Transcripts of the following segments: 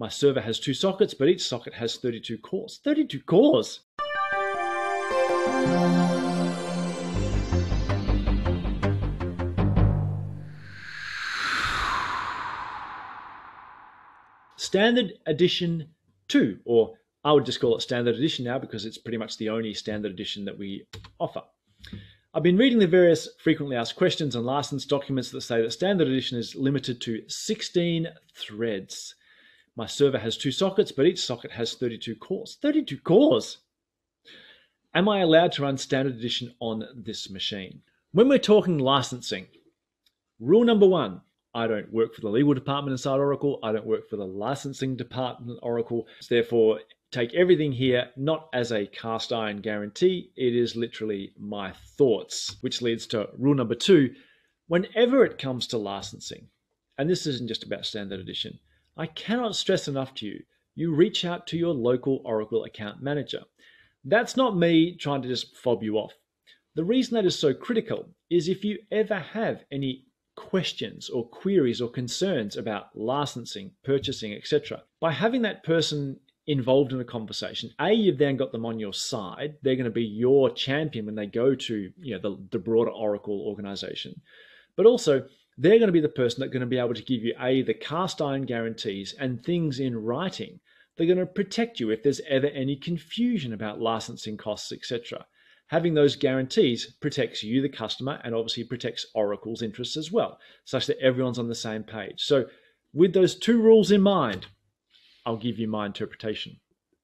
My server has two sockets, but each socket has 32 cores. 32 cores! Standard Edition 2, or I would just call it Standard Edition now because it's pretty much the only Standard Edition that we offer. I've been reading the various frequently asked questions and license documents that say that Standard Edition is limited to 16 threads. My server has two sockets, but each socket has 32 cores. 32 cores! Am I allowed to run Standard Edition on this machine? When we're talking licensing, rule number one I don't work for the legal department inside Oracle. I don't work for the licensing department Oracle. Therefore, take everything here not as a cast iron guarantee. It is literally my thoughts, which leads to rule number two. Whenever it comes to licensing, and this isn't just about standard edition, I cannot stress enough to you, you reach out to your local Oracle account manager. That's not me trying to just fob you off. The reason that is so critical is if you ever have any questions or queries or concerns about licensing, purchasing, etc. By having that person involved in a conversation, A, you've then got them on your side. They're going to be your champion when they go to you know the, the broader Oracle organization. But also they're going to be the person that's going to be able to give you A, the cast iron guarantees and things in writing. They're going to protect you if there's ever any confusion about licensing costs, etc having those guarantees protects you, the customer, and obviously protects Oracle's interests as well, such that everyone's on the same page. So, with those two rules in mind, I'll give you my interpretation.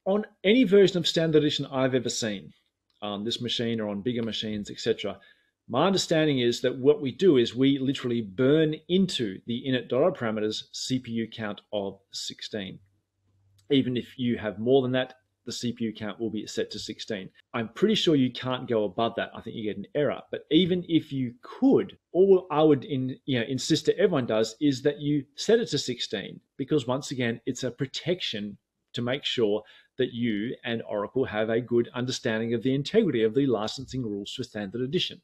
On any version of Standard Edition I've ever seen, on this machine or on bigger machines, etc., my understanding is that what we do is we literally burn into the init init.ora parameters CPU count of 16. Even if you have more than that, the CPU count will be set to 16. I'm pretty sure you can't go above that. I think you get an error. But even if you could, all I would in, you know, insist that everyone does is that you set it to 16 because once again, it's a protection to make sure that you and Oracle have a good understanding of the integrity of the licensing rules for standard edition.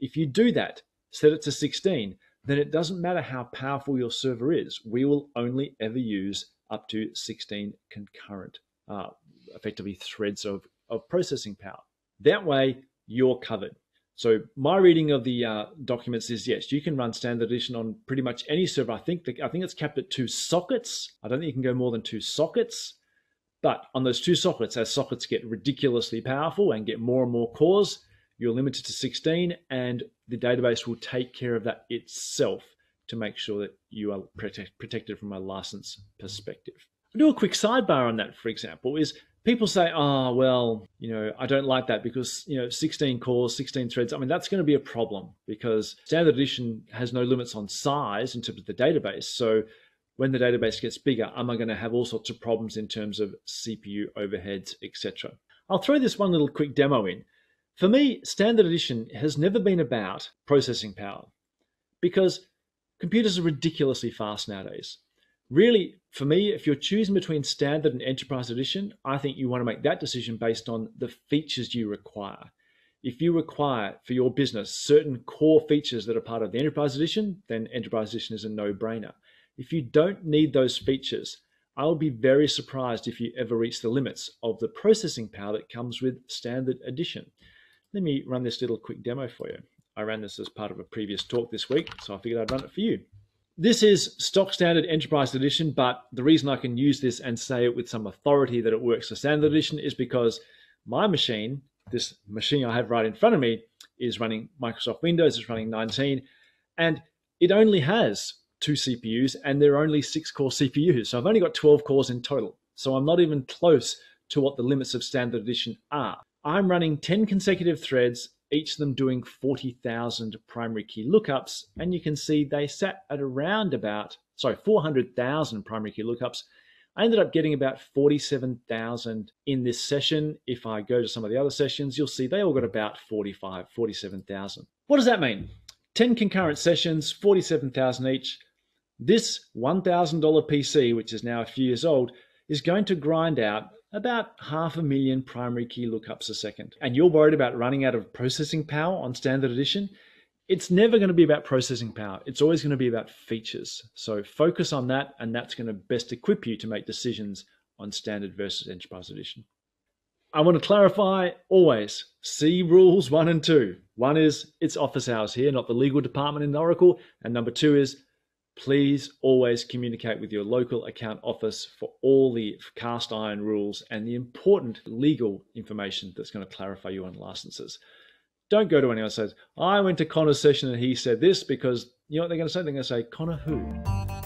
If you do that, set it to 16, then it doesn't matter how powerful your server is. We will only ever use up to 16 concurrent uh, effectively threads of, of processing power. That way, you're covered. So my reading of the uh, documents is yes, you can run standard edition on pretty much any server. I think the, I think it's capped at two sockets. I don't think you can go more than two sockets. But on those two sockets, as sockets get ridiculously powerful and get more and more cores, you're limited to 16, and the database will take care of that itself to make sure that you are protect, protected from a license perspective. I'll do a quick sidebar on that, for example, is people say, oh, well, you know, I don't like that because, you know, 16 cores, 16 threads. I mean, that's going to be a problem because standard edition has no limits on size in terms of the database. So when the database gets bigger, am I going to have all sorts of problems in terms of CPU overheads, etc. I'll throw this one little quick demo in. For me, standard edition has never been about processing power because computers are ridiculously fast nowadays really, for me, if you're choosing between standard and enterprise edition, I think you want to make that decision based on the features you require. If you require for your business certain core features that are part of the enterprise edition, then enterprise edition is a no brainer. If you don't need those features, I'll be very surprised if you ever reach the limits of the processing power that comes with standard edition. Let me run this little quick demo for you. I ran this as part of a previous talk this week, so I figured I'd run it for you. This is stock standard enterprise edition, but the reason I can use this and say it with some authority that it works for standard edition is because my machine, this machine I have right in front of me, is running Microsoft Windows, it's running 19, and it only has two CPUs and there are only six core CPUs. So I've only got 12 cores in total. So I'm not even close to what the limits of standard edition are. I'm running 10 consecutive threads each of them doing 40,000 primary key lookups. And you can see they sat at around about, sorry, 400,000 primary key lookups. I ended up getting about 47,000 in this session. If I go to some of the other sessions, you'll see they all got about 45, 47,000. What does that mean? 10 concurrent sessions, 47,000 each. This $1,000 PC, which is now a few years old, is going to grind out about half a million primary key lookups a second. And you're worried about running out of processing power on standard edition? it's never going to be about processing power. It's always going to be about features. So focus on that, and that's going to best equip you to make decisions on standard versus enterprise edition. I want to clarify always see rules one and two. One is it's office hours here, not the legal department in Oracle. And number two is please always communicate with your local account office for all the cast iron rules and the important legal information that's going to clarify you on licenses. Don't go to anyone who says, I went to Connor's session and he said this because you know what they're going to say? They're going to say, Connor who?